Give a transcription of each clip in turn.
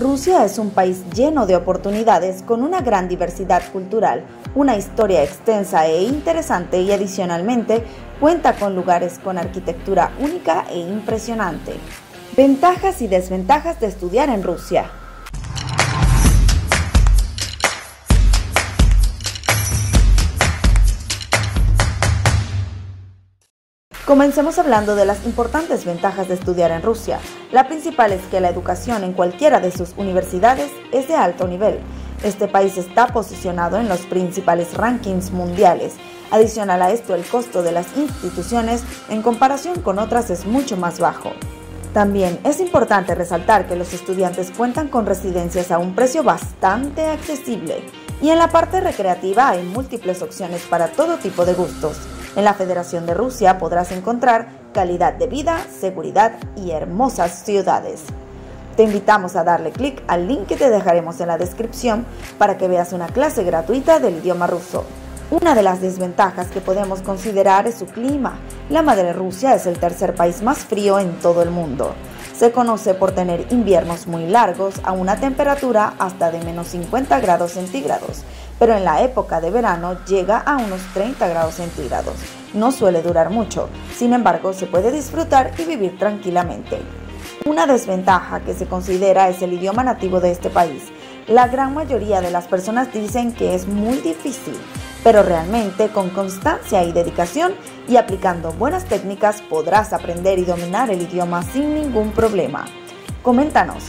Rusia es un país lleno de oportunidades con una gran diversidad cultural, una historia extensa e interesante y adicionalmente cuenta con lugares con arquitectura única e impresionante. Ventajas y desventajas de estudiar en Rusia. Comencemos hablando de las importantes ventajas de estudiar en Rusia. La principal es que la educación en cualquiera de sus universidades es de alto nivel. Este país está posicionado en los principales rankings mundiales. Adicional a esto, el costo de las instituciones en comparación con otras es mucho más bajo. También es importante resaltar que los estudiantes cuentan con residencias a un precio bastante accesible y en la parte recreativa hay múltiples opciones para todo tipo de gustos. En la Federación de Rusia podrás encontrar calidad de vida, seguridad y hermosas ciudades. Te invitamos a darle clic al link que te dejaremos en la descripción para que veas una clase gratuita del idioma ruso. Una de las desventajas que podemos considerar es su clima. La madre Rusia es el tercer país más frío en todo el mundo. Se conoce por tener inviernos muy largos a una temperatura hasta de menos 50 grados centígrados, pero en la época de verano llega a unos 30 grados centígrados. No suele durar mucho, sin embargo se puede disfrutar y vivir tranquilamente. Una desventaja que se considera es el idioma nativo de este país. La gran mayoría de las personas dicen que es muy difícil, pero realmente con constancia y dedicación y aplicando buenas técnicas podrás aprender y dominar el idioma sin ningún problema. Coméntanos,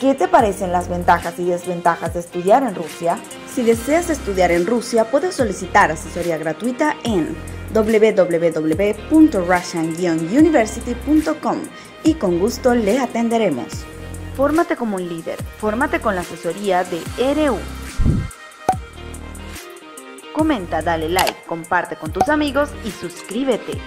¿qué te parecen las ventajas y desventajas de estudiar en Rusia? Si deseas estudiar en Rusia, puedes solicitar asesoría gratuita en www.russian-university.com y con gusto le atenderemos. Fórmate como un líder, fórmate con la asesoría de RU. Comenta, dale like, comparte con tus amigos y suscríbete.